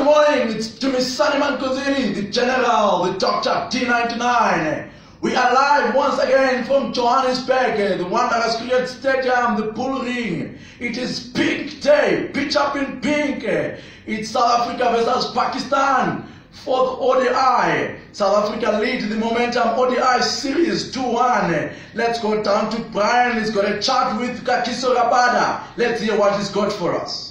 Good morning, it's Dumisani Mankunzini, the General, the Doctor T99. We are live once again from Johannesburg, the Wanderers Cricket Stadium, the Bull Ring. It is Pink Day, pitch up in pink. It's South Africa versus Pakistan for ODI. South Africa lead the Momentum ODI series 2-1. Let's go down to Brian. He's got a chat with Kagiso Rabada. Let's hear what he's got for us.